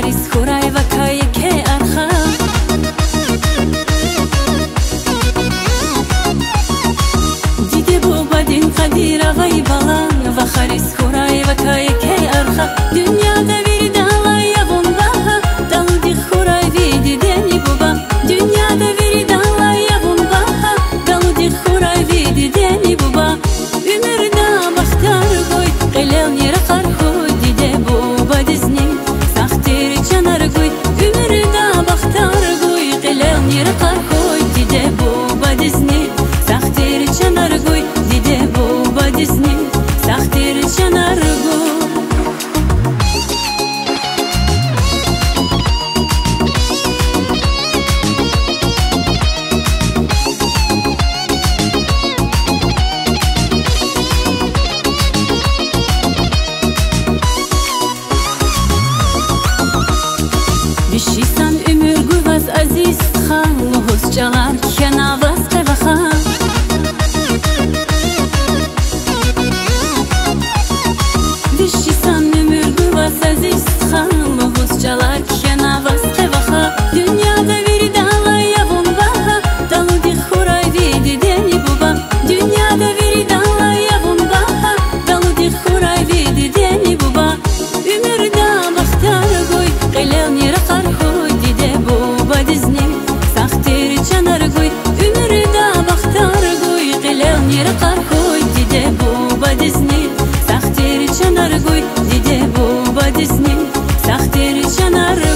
არის ხურაევა ქაიქე არ ხარ დიდებობა დინ ყადირავაი ბალან ვახარის ხურა вместе с ним Сахтирича на рыбу Вишисан умр гуваз азиз хан Лугуз чалар кенавраз Aziz xanımı buzcalar Sahte rüçanarı